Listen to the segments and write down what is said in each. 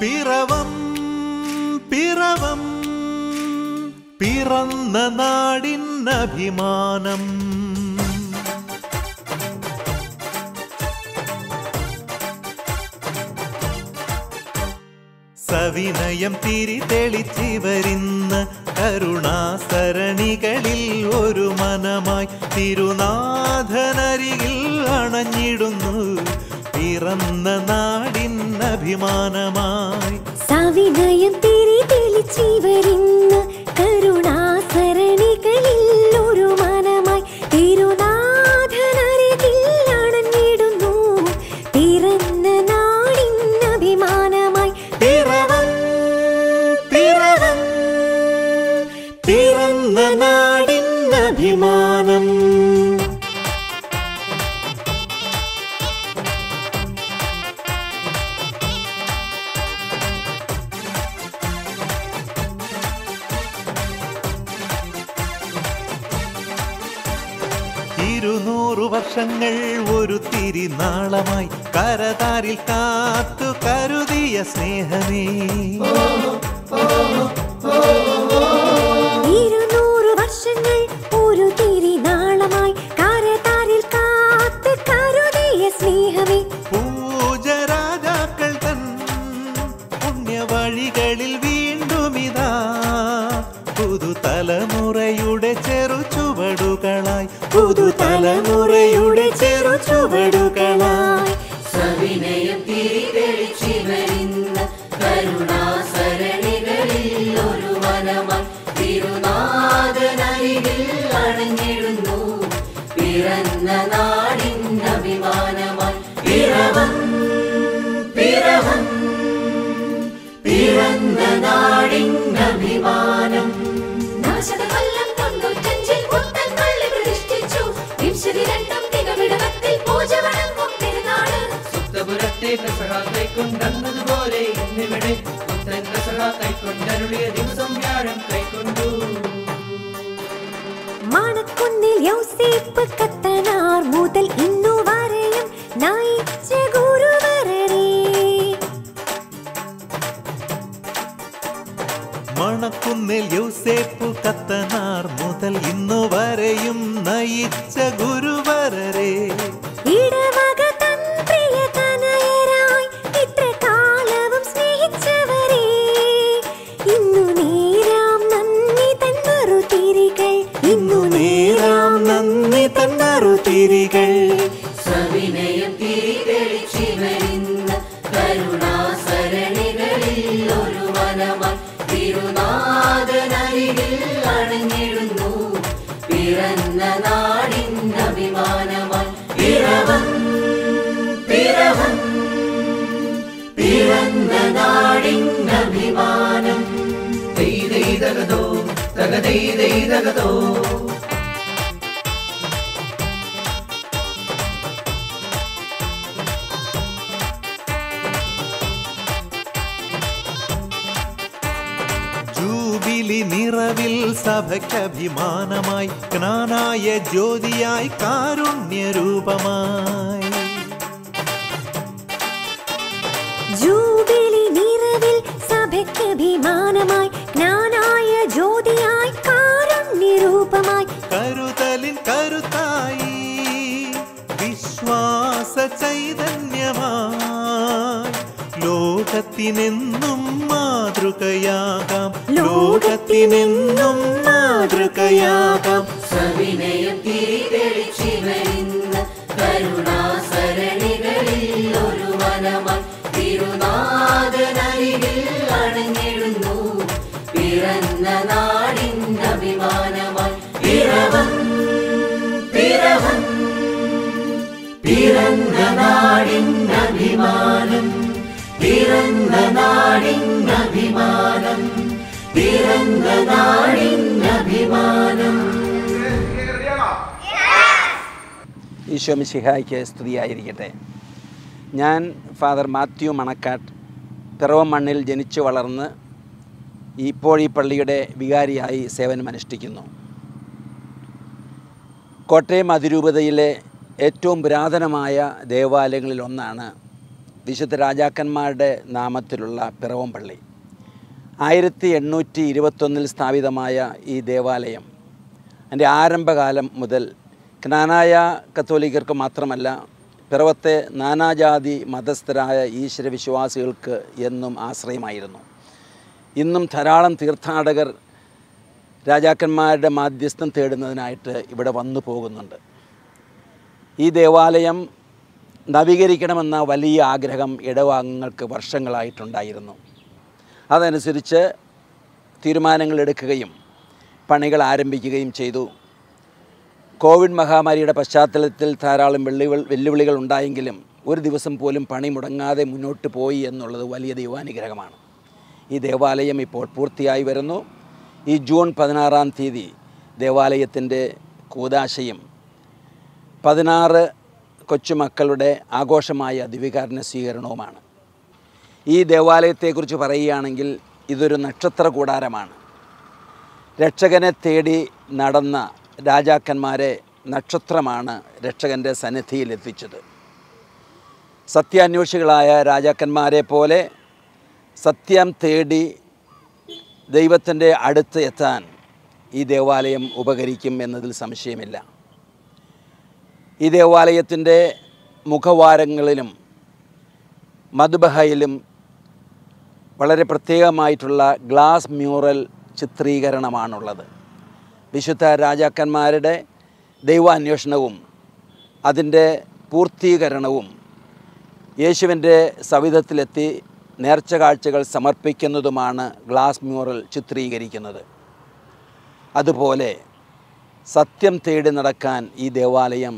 പിറവം പിറവം പിറന്ന നാടിനഭിമാനം. സവിനയം തിരി തെളിച്ചിവരിന്ന് കരുണാസരണികളിൽ ഒരു മനമായി തിരുനാഥനരികിൽ അണഞ്ഞിടുന്നു. പിറന്ന നാടിനഭിമാനമായി സവിനയം തിരി തെളിച്ചിവരിന്ന് ഇരുന്നൂറു വർഷങ്ങൾ ഒരു തിരിനാളമായി കരതാരിൽ കാത്തു കരുതിയ സ്നേഹമേ. ഇരുന്നൂറ് പുതുതലമുറയുടെ ചെറു ചുവടുകളായി. സവിനയം കരുണാസരണികളിൽ ഒരു തിരുനാഥനരികിൽ അണഞ്ഞിടുന്നു. പിറന്ന ഇന്നിവിടെ കൈക്കൊണ്ടരുളിയ ദിവസം വ്യാഴം കൈക്കൊണ്ടു. മണക്കുന്നിൽ യൗസേപ്പ് കത്തനാർ മുതൽ ഇന്നു വരെയും നയിച്ച ഗുരുവരരെ മണക്കുന്നിൽ യൂസേപ്പു കത്തനാർ മുതൽ ഇന്നു വരെയും നയിച്ച ഗുരുവരരെ തിരികൾ സവിനയം കരുണാസരണികളിൽ ഒരു വനമായി തിരുനാഥനരികിൽ അണഞ്ഞിടുന്നു. പിറന്ന അഭിമാനമായി പിറന്ന നാടിൻ അഭിമാനം. ദൈതൈതകതോ തകദൈതൈതകതോ ജൂബിലി നിറവിൽ സഭയ്ക്കഭിമാനമായി ജ്ഞാനായ ജ്യോതിയായി കാരുണ്യരൂപമായി. ജൂബിലി നിറവിൽ സഭയ്ക്കഭിമാനമായി ജ്ഞാനായ ജ്യോതിയായി കാരുണ്യരൂപമായി. കരുതലിൻ കരുത്തായി വിശ്വാസ ചൈതന്യമായി ലോകത്തിനെന്നും മാതൃകയാകാം ലോകത്തിനെന്നും മാതൃകയാകാം പിറന്ന നാടിൻ അഭിമാനം പിറന്ന നാടിൻ ഈശോ മിശിഹായ്ക്ക് സ്തുതിയായിരിക്കട്ടെ. ഞാൻ ഫാദർ മാത്യു മണക്കാട്ട് പിറവ മണ്ണിൽ ജനിച്ചു വളർന്ന് ഇപ്പോൾ ഈ പള്ളിയുടെ വികാരിയായി സേവനമനുഷ്ഠിക്കുന്നു. കോട്ടയം അതിരൂപതയിലെ ഏറ്റവും പുരാതനമായ ദേവാലയങ്ങളിലൊന്നാണ് വിശുദ്ധ രാജാക്കന്മാരുടെ നാമത്തിലുള്ള പിറവം പള്ളി. ആയിരത്തി എണ്ണൂറ്റി ഇരുപത്തൊന്നിൽ സ്ഥാപിതമായ ഈ ദേവാലയം എന്റെ ആരംഭകാലം മുതൽ ജ്ഞാനായ കത്തോലിക്കർക്ക് മാത്രമല്ല പിറവത്തെ നാനാജാതി മതസ്ഥരായ ഈശ്വരവിശ്വാസികൾക്ക് എന്നും ആശ്രയമായിരുന്നു. ഇന്നും ധാരാളം തീർത്ഥാടകർ രാജാക്കന്മാരുടെ മാധ്യസ്ഥം തേടുന്നതിനായിട്ട് ഇവിടെ വന്നു പോകുന്നുണ്ട്. ഈ ദേവാലയം നവീകരിക്കണമെന്ന വലിയ ആഗ്രഹം ഇടവാംഗങ്ങൾക്ക് വർഷങ്ങളായിട്ടുണ്ടായിരുന്നു. അതനുസരിച്ച് തീരുമാനങ്ങൾ എടുക്കുകയും പണികൾ ആരംഭിക്കുകയും ചെയ്തു. കോവിഡ് മഹാമാരിയുടെ പശ്ചാത്തലത്തിൽ ധാരാളം വെള്ളി വെല്ലുവിളികൾ ഉണ്ടായെങ്കിലും ഒരു ദിവസം പോലും പണി മുടങ്ങാതെ മുന്നോട്ട് പോയി എന്നുള്ളത് വലിയ ദൈവാനുഗ്രഹമാണ്. ഈ ദേവാലയം ഇപ്പോൾ പൂർത്തിയായി വരുന്നു. ഈ ജൂൺ പതിനാറാം തീയതി ദേവാലയത്തിന്റെ കൂതാശയും പതിനാറ് കൊച്ചുമക്കളുടെ ആഘോഷമായ ദിവികാരണ സ്വീകരണവുമാണ്. ഈ ദേവാലയത്തെക്കുറിച്ച് പറയുകയാണെങ്കിൽ ഇതൊരു നക്ഷത്ര കൂടാരമാണ്. രക്ഷകനെ തേടി നടന്ന രാജാക്കന്മാരെ നക്ഷത്രമാണ് രക്ഷകന്റെ സന്നിധിയിൽ എത്തിച്ചത് സത്യാന്വേഷികളായ രാജാക്കന്മാരെ പോലെ സത്യം തേടി ദൈവത്തിന്റെ അടുത്ത് എത്താൻ ഈ ദേവാലയം ഉപകരിക്കും എന്നതിൽ സംശയമില്ല. ഈ ദേവാലയത്തിന്റെ മുഖവാരങ്ങളിലും മധുബഹയിലും വളരെ പ്രത്യേകമായിട്ടുള്ള ഗ്ലാസ് മ്യൂറൽ ചിത്രീകരണമാണുള്ളത്. വിശുദ്ധ രാജാക്കന്മാരുടെ ദൈവാന്വേഷണവും അതിന്റെ പൂർത്തീകരണവും യേശുവിന്റെ സവിധത്തിലെത്തി നേർച്ച കാഴ്ചകൾ സമർപ്പിക്കുന്നതുമാണ് ഗ്ലാസ് മ്യൂറൽ ചിത്രീകരിക്കുന്നത്. അതുപോലെ സത്യം തേടി നടക്കാൻ ഈ ദേവാലയം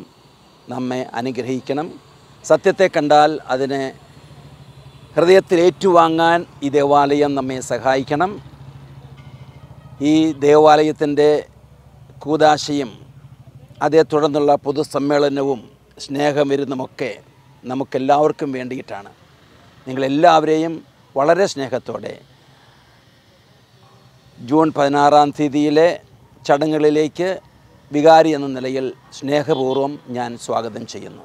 നമ്മെ അനുഗ്രഹിക്കണം. സത്യത്തെ കണ്ടാൽ അതിനെ ഹൃദയത്തിൽ ഏറ്റുവാങ്ങാൻ ഈ ദേവാലയം നമ്മെ സഹായിക്കണം. ഈ ദേവാലയത്തിന്റെ കൂതാശയും അതേ തുടർന്നുള്ള പൊതുസമ്മേളനവും സ്നേഹവിരുന്നുമൊക്കെ നമുക്കെല്ലാവർക്കും വേണ്ടിയിട്ടാണ്. നിങ്ങളെല്ലാവരെയും വളരെ സ്നേഹത്തോടെ ജൂൺ പതിനാറാം തീയതിയിലെ ചടങ്ങുകളിലേക്ക് വികാരി എന്ന നിലയിൽ സ്നേഹപൂർവം ഞാൻ സ്വാഗതം ചെയ്യുന്നു.